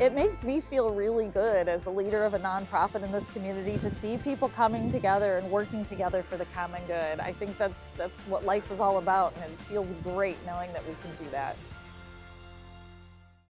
It makes me feel really good as a leader of a nonprofit in this community to see people coming together and working together for the common good. I think that's that's what life is all about and it feels great knowing that we can do that.